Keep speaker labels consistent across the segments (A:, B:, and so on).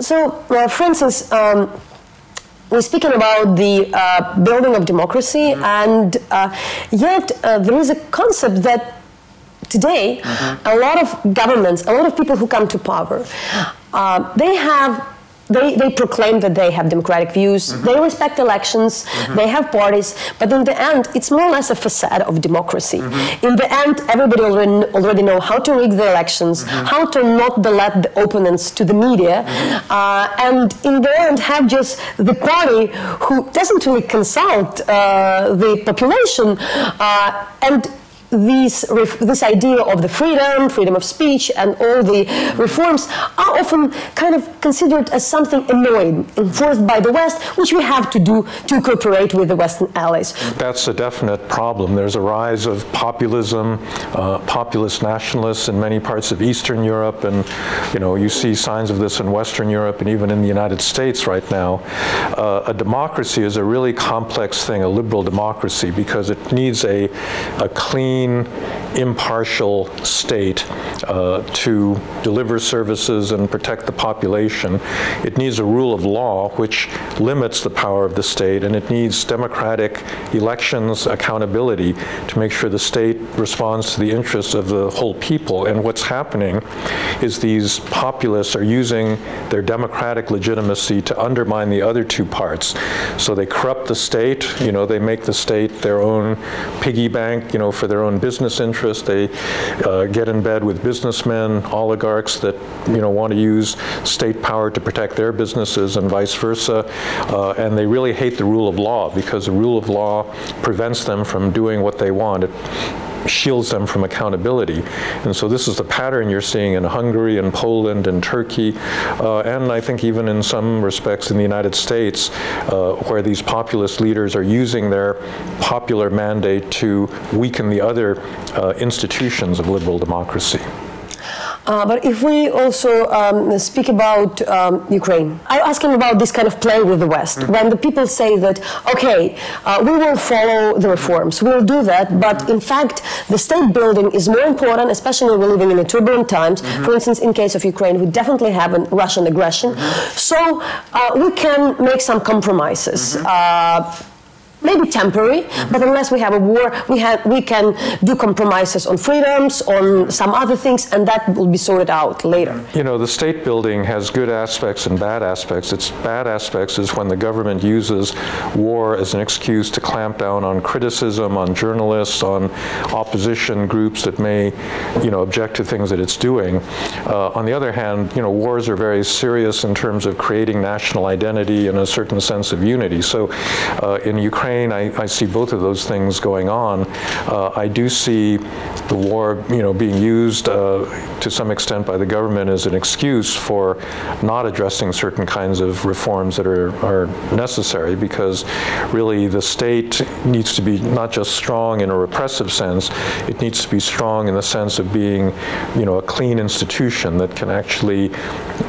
A: So, uh, for instance, um, we're speaking about the uh, building of democracy, mm-hmm. and uh, yet uh, there is a concept that today mm-hmm. a lot of governments, a lot of people who come to power, uh, they have they, they proclaim that they have democratic views, mm-hmm. they respect elections, mm-hmm. they have parties, but in the end, it's more or less a facade of democracy. Mm-hmm. In the end, everybody already, already know how to rig the elections, mm-hmm. how to not let the opponents to the media, mm-hmm. uh, and in the end, have just the party who doesn't really consult uh, the population uh, and these, this idea of the freedom, freedom of speech, and all the reforms are often kind of considered as something annoying, enforced by the West, which we have to do to cooperate with the Western allies.
B: That's a definite problem. There's a rise of populism, uh, populist nationalists in many parts of Eastern Europe, and you know you see signs of this in Western Europe and even in the United States right now. Uh, a democracy is a really complex thing, a liberal democracy, because it needs a, a clean clean, impartial state uh, to deliver services and protect the population. It needs a rule of law which limits the power of the state, and it needs democratic elections accountability to make sure the state responds to the interests of the whole people. And what's happening is these populists are using their democratic legitimacy to undermine the other two parts. So they corrupt the state, you know, they make the state their own piggy bank, you know, for their own business interests. They uh, get in bed with businessmen, oligarchs that you know want to use state power to protect their businesses and vice versa. Uh, and they really hate the rule of law because the rule of law prevents them from doing what they want. It, shields them from accountability. And so this is the pattern you're seeing in Hungary and Poland and Turkey, uh, and I think even in some respects in the United States, uh, where these populist leaders are using their popular mandate to weaken the other uh, institutions of liberal democracy.
A: Uh, but if we also um, speak about um, Ukraine, I ask him about this kind of play with the West. Mm-hmm. When the people say that, okay, uh, we will follow the reforms, we'll do that, but in fact, the state building is more important, especially when we're living in turbulent times. Mm-hmm. For instance, in case of Ukraine, we definitely have a Russian aggression. Mm-hmm. So uh, we can make some compromises. Maybe temporary, but unless we have a war, we, have, we can do compromises on freedoms, on some other things, and that will be sorted out later.
B: You know, the state building has good aspects and bad aspects. Its bad aspects is when the government uses war as an excuse to clamp down on criticism, on journalists, on opposition groups that may, you know, object to things that it's doing. Uh, on the other hand, you know, wars are very serious in terms of creating national identity and a certain sense of unity. So uh, in Ukraine, Ukraine, I, I, see both of those things going on. Uh, I do see the war, you know, being used uh, to some extent by the government as an excuse for not addressing certain kinds of reforms that are, are necessary because really the state needs to be not just strong in a repressive sense, it needs to be strong in the sense of being, you know, a clean institution that can actually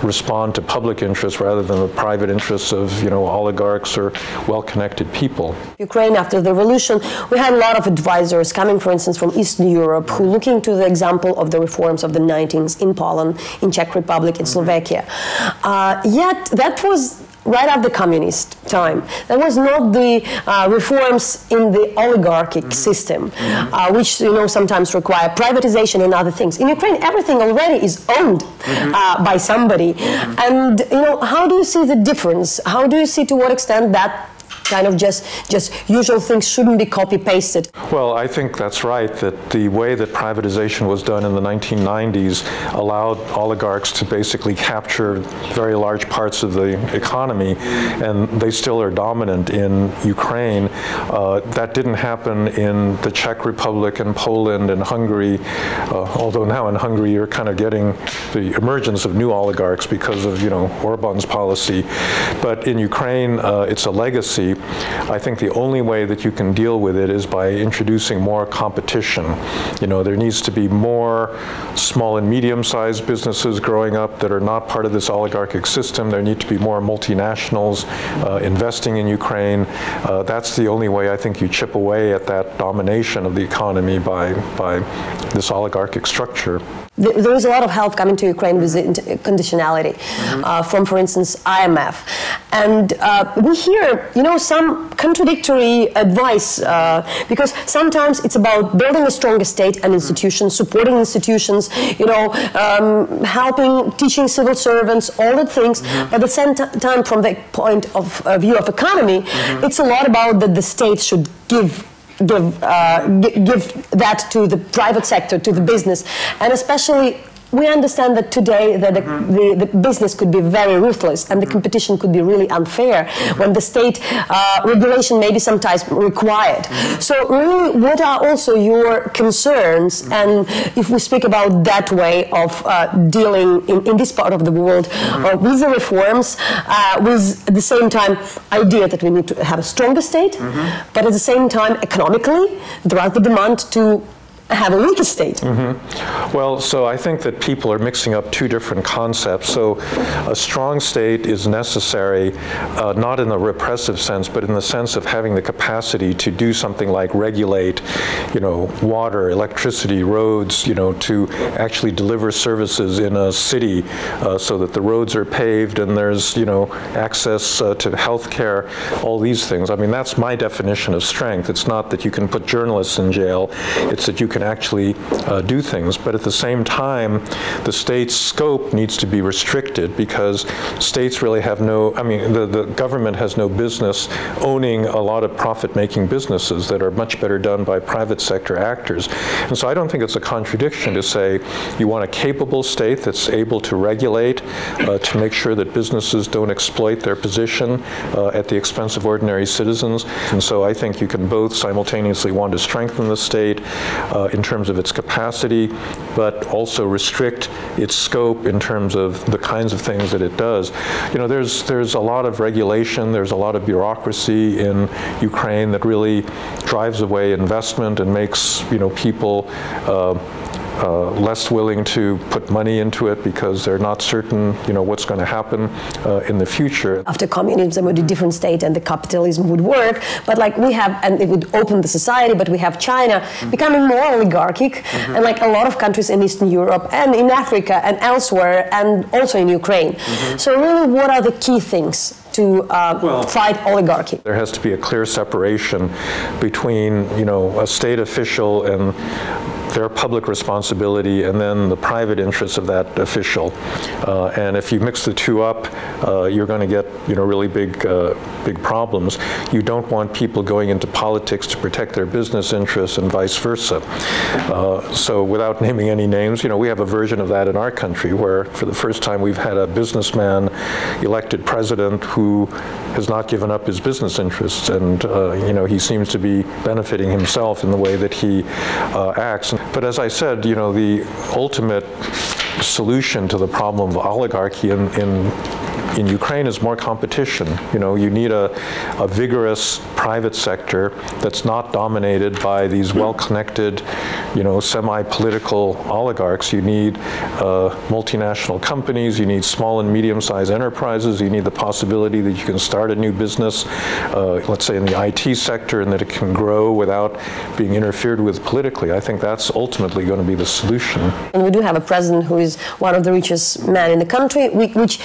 B: respond to public interests rather than the private interests of, you know, oligarchs or well-connected people.
A: Ukraine after the revolution, we had a lot of advisors coming, for instance, from Eastern Europe, who looking to the example of the reforms of the 90s in Poland, in Czech Republic, in mm-hmm. Slovakia. Uh, yet that was right after the communist time. That was not the uh, reforms in the oligarchic mm-hmm. system, mm-hmm. Uh, which you know sometimes require privatization and other things. In Ukraine, everything already is owned mm-hmm. uh, by somebody, mm-hmm. and you know how do you see the difference? How do you see to what extent that kind of just just usual things shouldn't be copy pasted.
B: Well, I think that's right. That the way that privatization was done in the 1990s allowed oligarchs to basically capture very large parts of the economy, and they still are dominant in Ukraine. Uh, that didn't happen in the Czech Republic and Poland and Hungary, uh, although now in Hungary you're kind of getting the emergence of new oligarchs because of you know Orban's policy. But in Ukraine, uh, it's a legacy I think the only way that you can deal with it is by introducing more competition. You know, there needs to be more small and medium-sized businesses growing up that are not part of this oligarchic system. There need to be more multinationals uh, investing in Ukraine. Uh, that's the only way I think you chip away at that domination of the economy by, by this oligarchic structure
A: there is a lot of help coming to Ukraine with conditionality mm-hmm. uh, from, for instance, IMF. And uh, we hear, you know, some contradictory advice uh, because sometimes it's about building a stronger state and institutions, supporting institutions, you know, um, helping, teaching civil servants, all the things. Mm-hmm. But at the same time, from the point of view of economy, mm-hmm. it's a lot about that the state should give give, uh, give that to the private sector, to the business, and especially we understand that today that the, mm-hmm. the, the, business could be very ruthless and the competition could be really unfair mm-hmm. when the state uh, regulation may be sometimes required. Mm-hmm. So really, what are also your concerns? Mm-hmm. And if we speak about that way of uh, dealing in, in, this part of the world mm-hmm. uh, with the reforms, uh, with at the same time idea that we need to have a stronger state, mm-hmm. but at the same time economically there are the demand to have a weaker state.
B: Mm-hmm. Well, so I think that people are mixing up two different concepts. So a strong state is necessary, uh, not in the repressive sense, but in the sense of having the capacity to do something like regulate, you know, water, electricity, roads, you know, to actually deliver services in a city uh, so that the roads are paved and there's, you know, access uh, to health care, all these things. I mean, that's my definition of strength. It's not that you can put journalists in jail, it's that you can actually uh, do things. But at the same time, the state's scope needs to be restricted because states really have no, I mean, the, the government has no business owning a lot of profit-making businesses that are much better done by private sector actors. And so I don't think it's a contradiction to say you want a capable state that's able to regulate, uh, to make sure that businesses don't exploit their position uh, at the expense of ordinary citizens. And so I think you can both simultaneously want to strengthen the state, uh, uh, in terms of its capacity, but also restrict its scope in terms of the kinds of things that it does. You know, there's there's a lot of regulation, there's a lot of bureaucracy in Ukraine that really drives away investment and makes you know people. Uh, uh, less willing to put money into it because they're not certain, you know, what's going to happen uh, in the future.
A: After communism would be a different state and the capitalism would work, but like we have, and it would open the society, but we have China mm-hmm. becoming more oligarchic, mm-hmm. and like a lot of countries in Eastern Europe and in Africa and elsewhere, and also in Ukraine. Mm-hmm. So really, what are the key things to uh, well, fight oligarchy.
B: There has to be a clear separation between, you know, a state official and their public responsibility and then the private interests of that official. Uh, and if you mix the two up, uh, you're going to get you know really big uh, big problems. You don't want people going into politics to protect their business interests and vice versa. Uh, so without naming any names, you know we have a version of that in our country where for the first time we've had a businessman elected president who has not given up his business interests and uh, you know he seems to be benefiting himself in the way that he uh, acts. But as I said, you know, the ultimate solution to the problem of oligarchy in, in in Ukraine is more competition. You know, you need a, a vigorous private sector that's not dominated by these well-connected, you know, semi-political oligarchs. You need uh, multinational companies. You need small and medium-sized enterprises. You need the possibility that you can start a new business, uh, let's say in the IT sector, and that it can grow without being interfered with politically. I think that's ultimately going to be the solution.
A: And we do have a president who is one of the richest men in the country, which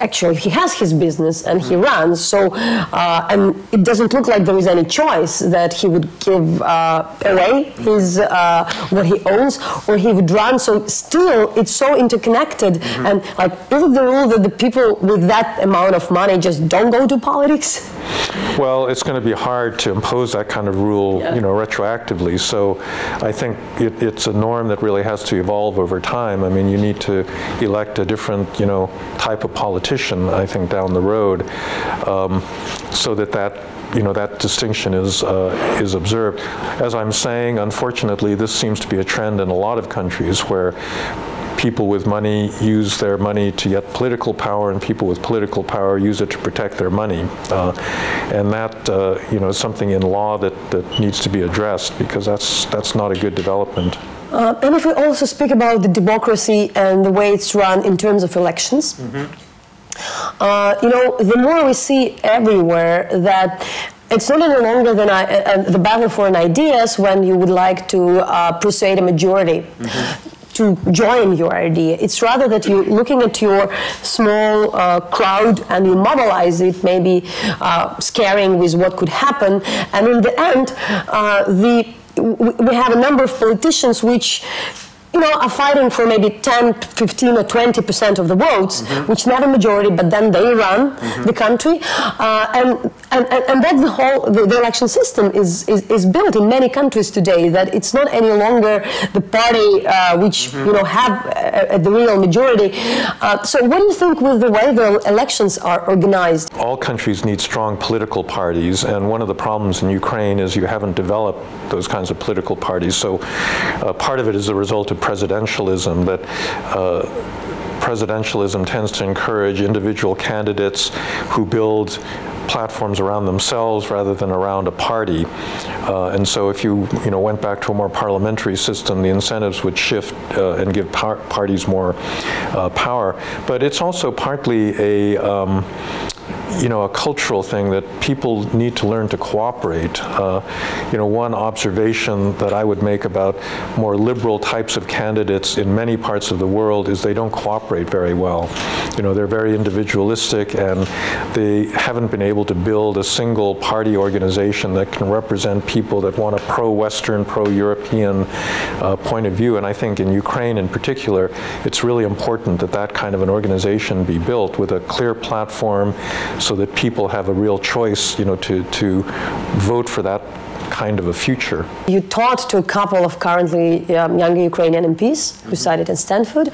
A: actually he has his business and he runs so uh, and it doesn't look like there is any choice that he would give uh, away his uh, what he owns or he would run so still it's so interconnected mm-hmm. and like is it the rule that the people with that amount of money just don't go to politics
B: well it's going to be hard to impose that kind of rule yeah. you know retroactively so I think it, it's a norm that really has to evolve over time I mean you need to elect a different you know type of politician competition, I think, down the road, um, so that that you know that distinction is uh, is observed. As I'm saying, unfortunately, this seems to be a trend in a lot of countries where people with money use their money to get political power, and people with political power use it to protect their money. Uh, and that, uh, you know, is something in law that, that needs to be addressed because that's, that's not a good development.
A: Uh, and if we also speak about the democracy and the way it's run in terms of elections, mm-hmm. Uh, you know, the more we see everywhere that it's not longer than I, uh, uh the battle for an ideas when you would like to uh, persuade a majority. Mm-hmm to join your idea. It's rather that you're looking at your small uh, crowd and you mobilize it, maybe scaring with what could happen. And in the end, the we have a number of politicians which you know, are fighting for maybe 10, 15, or 20 percent of the votes, mm-hmm. which not a majority, but then they run mm-hmm. the country, uh, and, and, and that's the whole the, the election system is, is, is built in many countries today. That it's not any longer the party uh, which mm-hmm. you know have uh, the real majority. Uh, so, what do you think with the way the elections are organized?
B: All countries need strong political parties, and one of the problems in Ukraine is you haven't developed those kinds of political parties. So, uh, part of it is a result of presidentialism that uh, presidentialism tends to encourage individual candidates who build platforms around themselves rather than around a party. Uh, and so if you, you know, went back to a more parliamentary system, the incentives would shift uh, and give par parties more uh, power. But it's also partly a, um, you know, a cultural thing that people need to learn to cooperate. Uh, you know, one observation that I would make about more liberal types of candidates in many parts of the world is they don't cooperate very well. You know, they're very individualistic and they haven't been able to build a single party organization that can represent people that want a pro-Western, pro-European uh, point of view. And I think in Ukraine in particular, it's really important that that kind of an organization be built with a clear platform so that people have a real choice, you know, to, to vote for that kind of a future.
A: You talked to a couple of currently um, younger Ukrainian MPs who mm-hmm. studied in Stanford.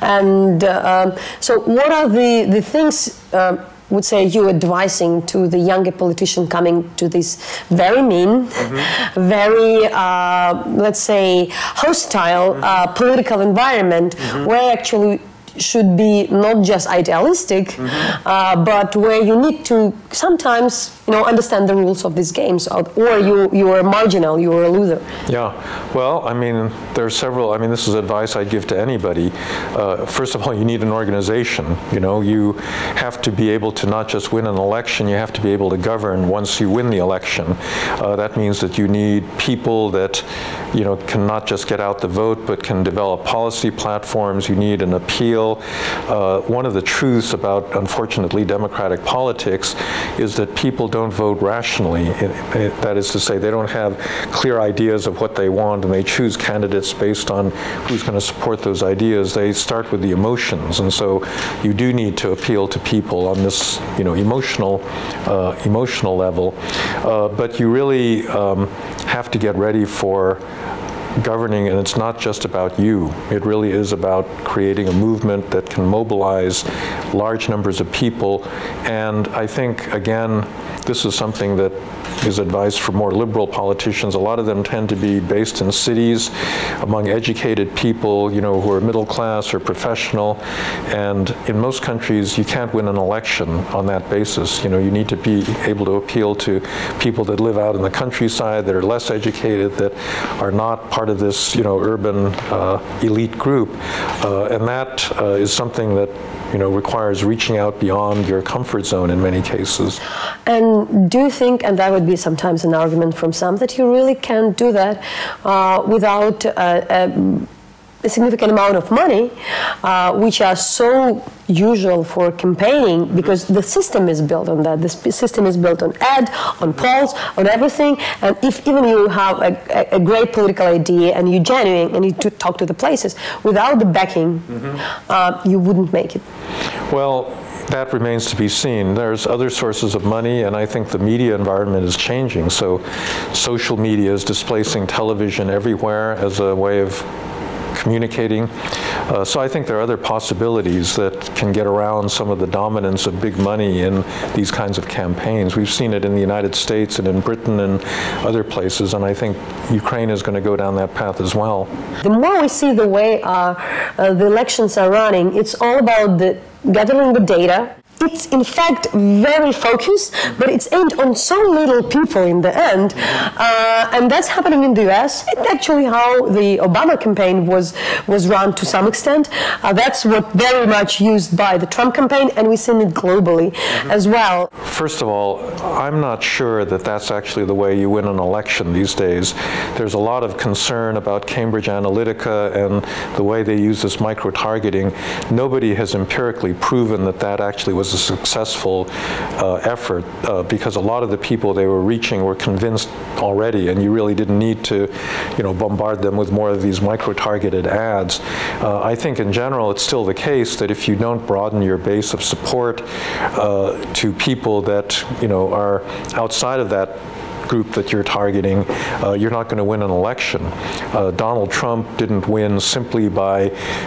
A: And uh, um, so, what are the, the things? Uh, would say you advising to the younger politician coming to this very mean, mm-hmm. very uh, let's say hostile mm-hmm. uh, political environment mm-hmm. where actually should be not just idealistic, mm-hmm. uh, but where you need to sometimes you know understand the rules of these games, or, you you are marginal, you are a loser.
B: Yeah, well, I mean, there are several. I mean, this is advice I'd give to anybody. Uh, first of all, you need an organization. You know, you have to be able to not just win an election, you have to be able to govern once you win the election. Uh, that means that you need people that you know can not just get out the vote, but can develop policy platforms. You need an appeal uh, one of the truths about, unfortunately, democratic politics is that people don't vote rationally. It, it, that is to say, they don't have clear ideas of what they want and they choose candidates based on who's going to support those ideas. They start with the emotions. And so you do need to appeal to people on this you know, emotional, uh, emotional level. Uh, but you really um, have to get ready for governing, and it's not just about you. It really is about creating a movement that can mobilize large numbers of people. And I think, again, this is something that is advice for more liberal politicians. A lot of them tend to be based in cities among educated people, you know, who are middle class or professional. And in most countries, you can't win an election on that basis. You know, you need to be able to appeal to people that live out in the countryside, that are less educated, that are not part of this, you know, urban uh, elite group. Uh, and that uh, is something that you know, requires reaching out beyond your comfort zone in many cases.
A: And do you think, and that would be sometimes an argument from some, that you really can't do that uh, without uh, a significant amount of money, uh, which are so usual for campaigning because the system is built on that. The system is built on ad, on polls, on everything. And if even you have a, a great political idea and you're genuine and you to talk to the places, without the backing, mm-hmm. uh, you wouldn't make it.
B: Well, that remains to be seen. There's other sources of money, and I think the media environment is changing. So, social media is displacing television everywhere as a way of communicating. Uh, so I think there are other possibilities that can get around some of the dominance of big money in these kinds of campaigns. We've seen it in the United States and in Britain and other places, and I think Ukraine is going to go down that path as well.
A: The more we see the way uh, uh, the elections are running, it's all about the gathering the data it's in fact very focused, but it's aimed on so little people in the end, uh, and that's happening in the US. It's actually how the Obama campaign was was run to some extent. Uh, that's what very much used by the Trump campaign, and we've seen it globally as well.
B: First of all, I'm not sure that that's actually the way you win an election these days. There's a lot of concern about Cambridge Analytica and the way they use this micro targeting. Nobody has empirically proven that that actually was was a successful uh, effort uh, because a lot of the people they were reaching were convinced already, and you really didn't need to, you know, bombard them with more of these micro-targeted ads. Uh, I think in general it's still the case that if you don't broaden your base of support uh, to people that you know are outside of that group that you're targeting, uh, you're not going to win an election. Uh, Donald Trump didn't win simply by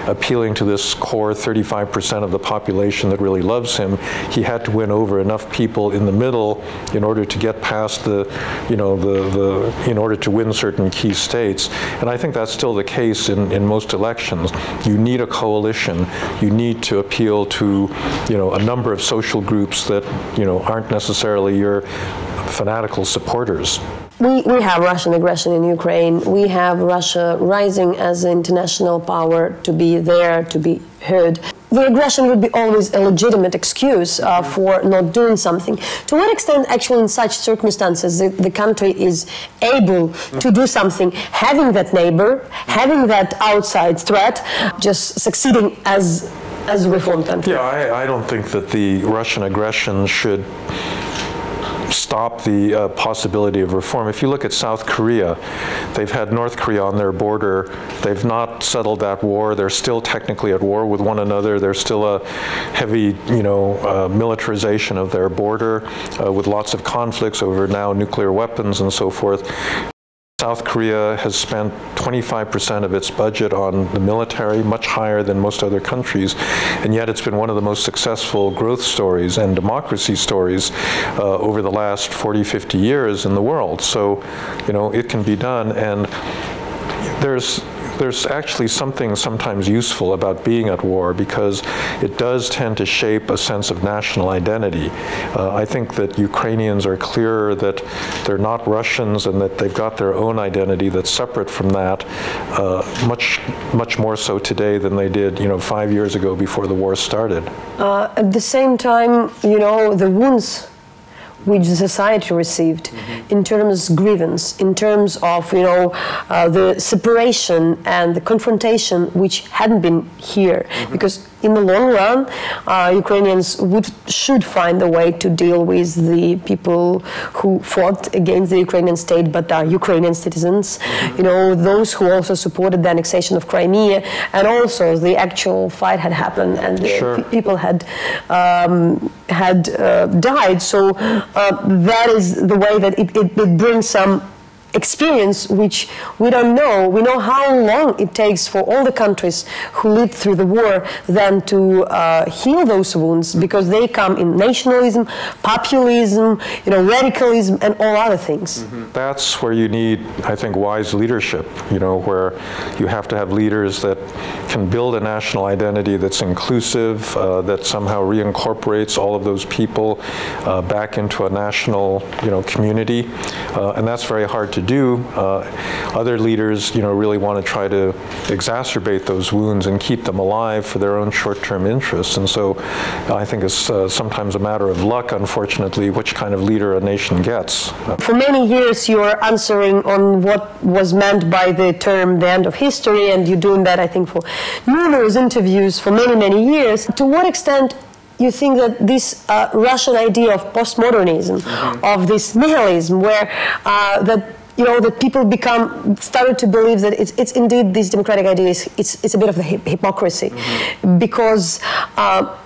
B: appealing to this core 35% of the population that really loves him. He had to win over enough people in the middle in order to get past the, you know, the, the in order to win certain key states. And I think that's still the case in, in most elections. You need a coalition. You need to appeal to, you know, a number of social groups that, you know, aren't necessarily your fanatical supporters.
A: We, we have Russian aggression in Ukraine. We have Russia rising as an international power to be there, to be heard. The aggression would be always a legitimate excuse uh, for not doing something. To what extent, actually, in such circumstances, the, the country is able to do something, having that neighbor, having that outside threat, just succeeding as as a reform country?
B: Yeah, I, I don't think that the Russian aggression should stop the uh, possibility of reform. If you look at South Korea, they've had North Korea on their border. They've not settled that war. They're still technically at war with one another. There's still a heavy, you know, uh, militarization of their border uh, with lots of conflicts over now nuclear weapons and so forth. South Korea has spent 25% of its budget on the military, much higher than most other countries, and yet it's been one of the most successful growth stories and democracy stories uh, over the last 40, 50 years in the world. So, you know, it can be done, and there's there's actually something sometimes useful about being at war because it does tend to shape a sense of national identity. Uh, I think that Ukrainians are clearer that they're not Russians and that they've got their own identity that's separate from that, uh, much much more so today than they did, you know, five years ago before the war started.
A: Uh, at the same time, you know, the wounds which the society received mm-hmm. in terms of grievance, in terms of you know uh, the separation and the confrontation which hadn't been here, mm-hmm. because in the long run, uh, Ukrainians would should find a way to deal with the people who fought against the Ukrainian state but are Ukrainian citizens. Mm-hmm. You know, those who also supported the annexation of Crimea, and also the actual fight had happened and the sure. people had um, had uh, died. So uh, that is the way that it, it, it brings some experience which we don't know. We know how long it takes for all the countries who lived through the war then to uh, heal those wounds because they come in nationalism, populism, you know, radicalism, and all other things. Mm-hmm.
B: That's where you need, I think, wise leadership. You know, where you have to have leaders that can build a national identity that's inclusive, uh, that somehow reincorporates all of those people uh, back into a national, you know, community, uh, and that's very hard to to do. Uh, other leaders, you know, really want to try to exacerbate those wounds and keep them alive for their own short-term interests. And so, I think it's uh, sometimes a matter of luck, unfortunately, which kind of leader a nation gets.
A: For many years, you are answering on what was meant by the term "the end of history," and you're doing that, I think, for numerous interviews for many, many years. To what extent you think that this uh, Russian idea of postmodernism, mm-hmm. of this nihilism, where uh, that you know, that people become started to believe that it's, it's indeed these democratic ideas. It's it's a bit of a hypocrisy, mm-hmm. because. Uh,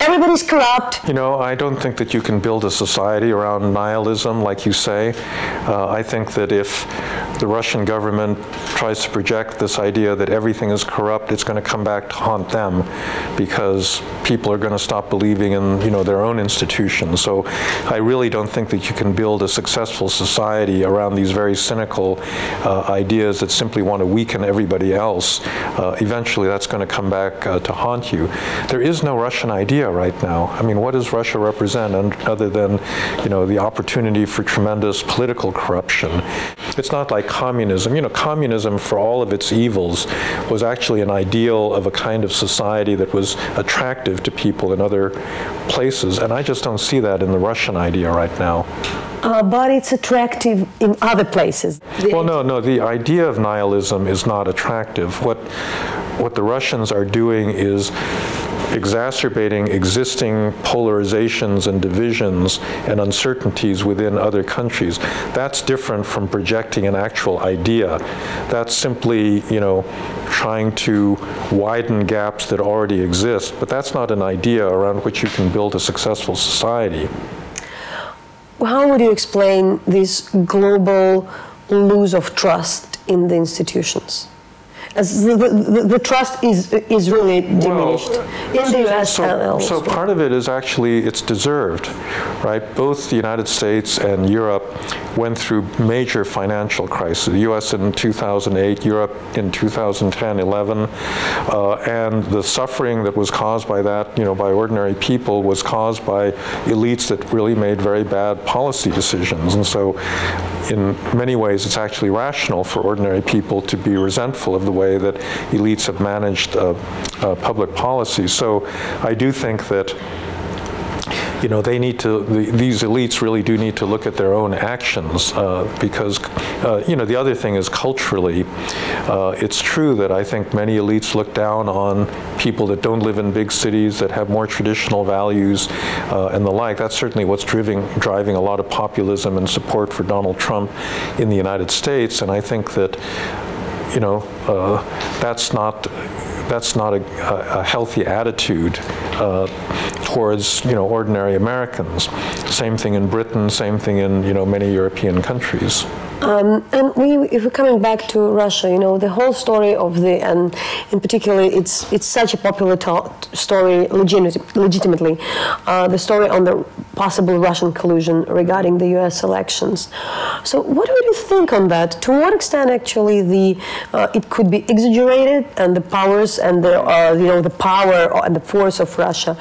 A: everybody's corrupt.
B: You know, I don't think that you can build a society around nihilism, like you say. Uh, I think that if the Russian government tries to project this idea that everything is corrupt, it's going to come back to haunt them because people are going to stop believing in, you know, their own institutions. So I really don't think that you can build a successful society around these very cynical uh, ideas that simply want to weaken everybody else. Uh, eventually, that's going to come back uh, to haunt you. There is no Russian idea right now. I mean, what does Russia represent other than, you know, the opportunity for tremendous political corruption? It's not like communism. You know, communism, for all of its evils, was actually an ideal of a kind of society that was attractive to people in other places, and I just don't see that in the Russian idea right now.
A: Uh, but it's attractive in other places.
B: Well, no, no. The idea of nihilism is not attractive. What what the Russians are doing is exacerbating existing polarizations and divisions and uncertainties within other countries. That's different from projecting an actual idea. That's simply, you know, trying to widen gaps that already exist, but that's not an idea around which you can build a successful society.
A: How would you explain this global lose of trust in the institutions? As the, the, the, trust is is really diminished well, in the U.S.
B: So, so part of it is actually it's deserved, right? Both the United States and Europe went through major financial crises. The U.S. in 2008, Europe in 2010, 11, uh, and the suffering that was caused by that, you know, by ordinary people, was caused by elites that really made very bad policy decisions. And so, in many ways, it's actually rational for ordinary people to be resentful of the way way that elites have managed uh, uh, public policy. So I do think that you know, they need to, the, these elites really do need to look at their own actions uh, because, uh, you know, the other thing is culturally, uh, it's true that I think many elites look down on people that don't live in big cities, that have more traditional values uh, and the like. That's certainly what's driving, driving a lot of populism and support for Donald Trump in the United States. And I think that you know, uh, that's not that's not a, a healthy attitude uh, towards you know ordinary Americans. Same thing in Britain. Same thing in you know many European countries.
A: Um, and we, if we're coming back to Russia, you know, the whole story of the, and in particular, it's it's such a popular story, legit legitimately, uh, the story on the possible Russian collusion regarding the U.S. elections. So, what do you think on that? To what extent, actually, the uh, it could be exaggerated, and the powers and the uh, you know the power and the force of Russia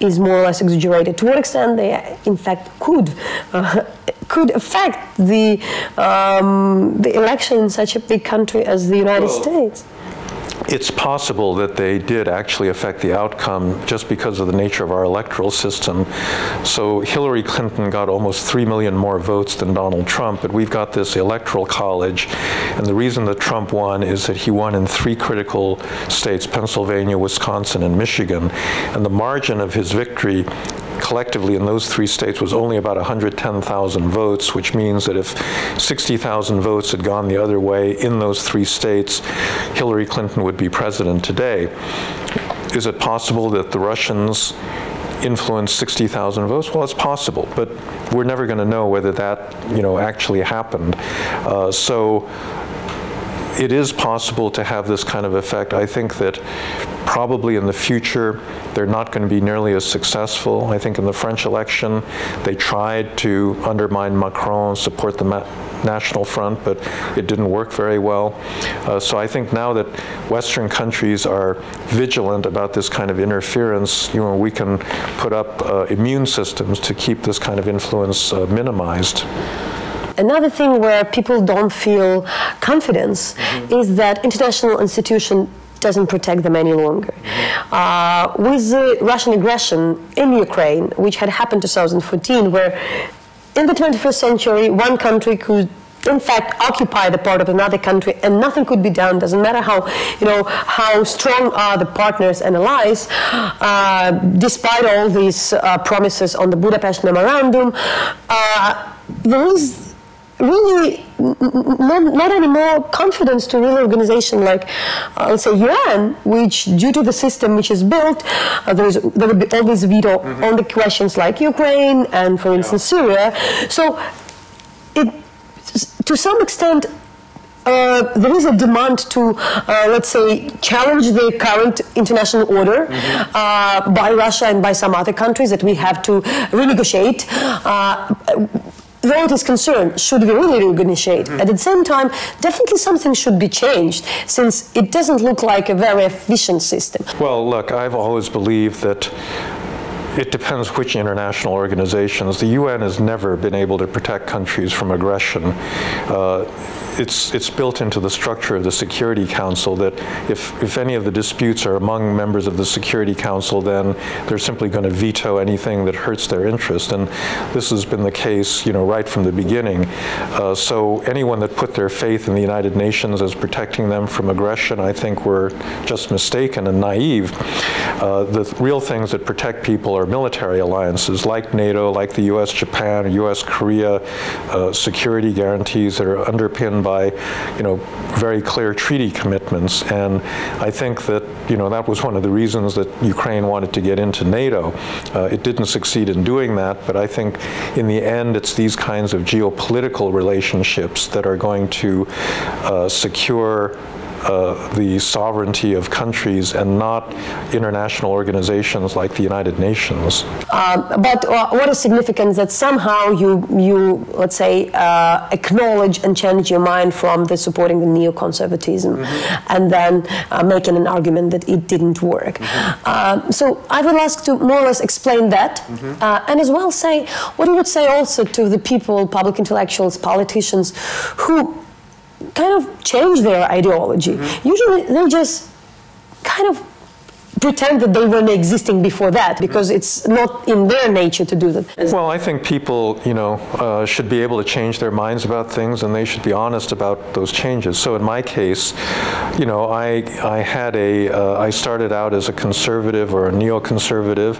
A: is more or less exaggerated? To what extent they, in fact, could uh, could affect the um, the election in such a big country as the United well, States?
B: It's possible that they did actually affect the outcome just because of the nature of our electoral system. So Hillary Clinton got almost 3 million more votes than Donald Trump, but we've got this electoral college. And the reason that Trump won is that he won in three critical states, Pennsylvania, Wisconsin, and Michigan. And the margin of his victory collectively in those three states was only about 110,000 votes, which means that if 60,000 votes had gone the other way in those three states, Hillary Clinton would be president today. Is it possible that the Russians influenced 60,000 votes? Well, it's possible, but we're never going to know whether that, you know, actually happened. Uh, so it is possible to have this kind of effect. I think that probably in the future they're not going to be nearly as successful. I think in the French election they tried to undermine Macron, support the National Front, but it didn't work very well. Uh, so I think now that Western countries are vigilant about this kind of interference, you know, we can put up uh, immune systems to keep this kind of influence uh, minimized.
A: Another thing where people don't feel confidence mm-hmm. is that international institution doesn't protect them any longer. Mm-hmm. Uh, with the Russian aggression in Ukraine, which had happened 2014, where in the 21st century, one country could in fact occupy the part of another country and nothing could be done doesn't matter how you know how strong are the partners and allies uh, despite all these uh, promises on the budapest memorandum uh, there is really not, not any more confidence to real organization like, uh, let's say, UN, which due to the system which is built, uh, there, is, there will be always veto mm-hmm. on the questions like Ukraine and, for instance, yeah. Syria. So, it, to some extent, uh, there is a demand to, uh, let's say, challenge the current international order mm-hmm. uh, by Russia and by some other countries that we have to renegotiate. It is concerned, should we really renegotiate? Mm-hmm. At the same time, definitely something should be changed since it doesn't look like a very efficient system.
B: Well, look, I've always believed that it depends which international organizations. The UN has never been able to protect countries from aggression. Uh, it's, it's built into the structure of the Security Council that if, if any of the disputes are among members of the Security Council, then they're simply going to veto anything that hurts their interest. And this has been the case, you know, right from the beginning. Uh, so anyone that put their faith in the United Nations as protecting them from aggression, I think were just mistaken and naive. Uh, the real things that protect people are military alliances like NATO, like the U.S. Japan, U.S. Korea, uh, security guarantees that are underpinned by, you know, very clear treaty commitments. And I think that, you know, that was one of the reasons that Ukraine wanted to get into NATO. Uh, it didn't succeed in doing that, but I think in the end, it's these kinds of geopolitical relationships that are going to uh, secure uh, the sovereignty of countries and not international organizations like the United Nations.
A: Uh, but uh, what is significant that somehow you, you let's say, uh, acknowledge and change your mind from the supporting the neoconservatism mm-hmm. and then uh, making an argument that it didn't work. Mm-hmm. so I would ask to more or less explain that mm-hmm. and as well say what you would say also to the people, public intellectuals, politicians who kind of change their ideology. Mm-hmm. Usually they just kind of pretend that they weren't existing before that because it's not in their nature to do that.
B: Well, I think people, you know, uh, should be able to change their minds about things and they should be honest about those changes. So in my case, you know, I, I had a, uh, I started out as a conservative or a neoconservative.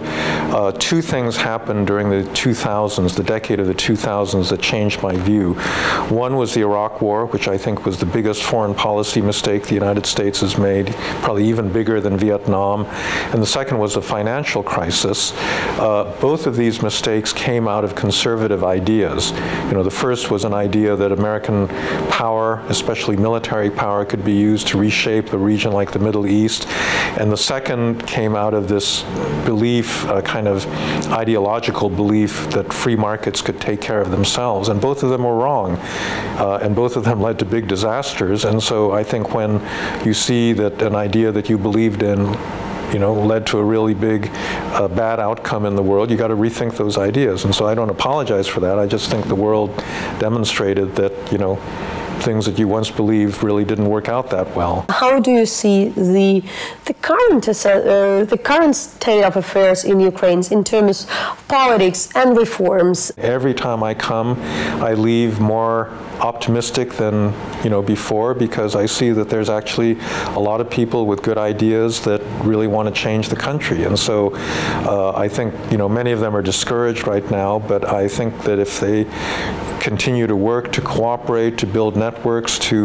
B: Uh, two things happened during the 2000s, the decade of the 2000s that changed my view. One was the Iraq War, which I think was the biggest foreign policy mistake the United States has made, probably even bigger than Vietnam and the second was the financial crisis. Uh, both of these mistakes came out of conservative ideas. You know, the first was an idea that American power, especially military power, could be used to reshape a region like the Middle East. And the second came out of this belief, a kind of ideological belief that free markets could take care of themselves. And both of them were wrong. Uh, and both of them led to big disasters. And so I think when you see that an idea that you believed in you know, led to a really big uh, bad outcome in the world, you got to rethink those ideas. And so I don't apologize for that. I just think the world demonstrated that, you know, things that you once believed really didn't work out that well.
A: How do you see the the current uh, the current state of affairs in Ukraine in terms of politics and reforms?
B: Every time I come, I leave more optimistic than you know before because I see that there's actually a lot of people with good ideas that really want to change the country, and so uh, I think you know many of them are discouraged right now. But I think that if they continue to work to cooperate, to build networks, to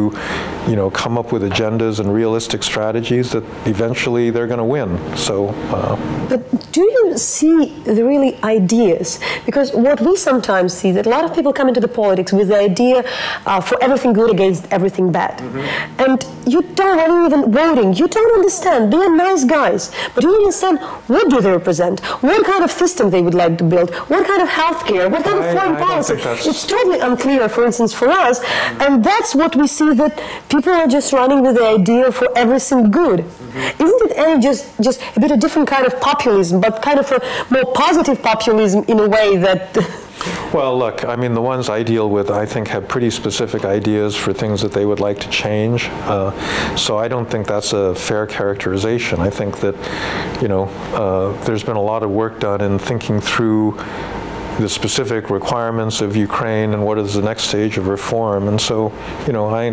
B: you know come up with agendas and realistic strategies, that eventually they're going to win. So. Uh,
A: but do you see the really ideas? Because what we sometimes see that a lot of people come into the politics with the idea uh, for everything good against everything bad. Mm-hmm. And you don't are even voting. You don't understand. They are nice guys, but you understand what do they represent? What kind of system they would like to build? What kind of healthcare? What kind I, of foreign policy? It's totally unclear, for instance, for us. Mm-hmm. And that's what we see that people are just running with the idea for everything good. Mm-hmm. Isn't it any just just a bit of different kind of populism, but kind of a more positive populism in a way that
B: Well, look, I mean, the ones I deal with, I think, have pretty specific ideas for things that they would like to change. Uh, so I don't think that's a fair characterization. I think that, you know, uh, there's been a lot of work done in thinking through the specific requirements of Ukraine and what is the next stage of reform. And so, you know, I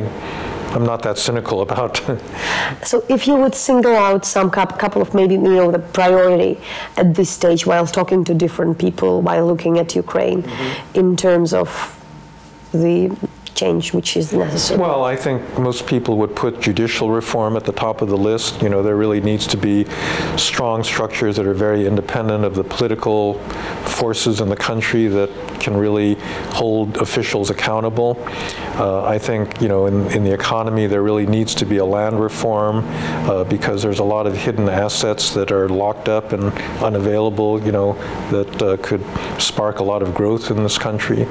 B: I'm not that cynical about.
A: so, if you would single out some couple of maybe you know the priority at this stage while talking to different people while looking at Ukraine, mm-hmm. in terms of the change which is necessary?
B: Well, I think most people would put judicial reform at the top of the list. You know, there really needs to be strong structures that are very independent of the political forces in the country that can really hold officials accountable. Uh, I think, you know, in, in, the economy, there really needs to be a land reform uh, because there's a lot of hidden assets that are locked up and unavailable, you know, that uh, could spark a lot of growth in this country.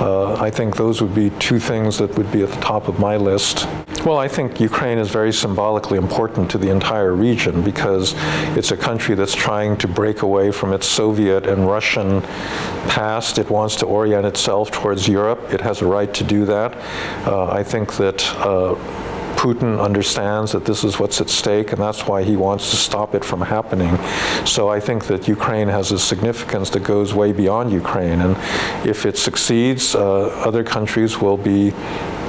B: Uh, I think those would be two things that would be at the top of my list. Well, I think Ukraine is very symbolically important to the entire region because it's a country that's trying to break away from its Soviet and Russian past. It wants to orient itself towards Europe. It has a right to do that. Uh, I think that uh, Putin understands that this is what's at stake, and that's why he wants to stop it from happening. So I think that Ukraine has a significance that goes way beyond Ukraine, and if it succeeds, uh, other countries will be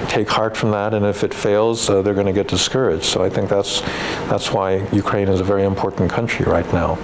B: take heart from that, and if it fails, uh, they're going to get discouraged. So I think that's that's why Ukraine is a very important country right now.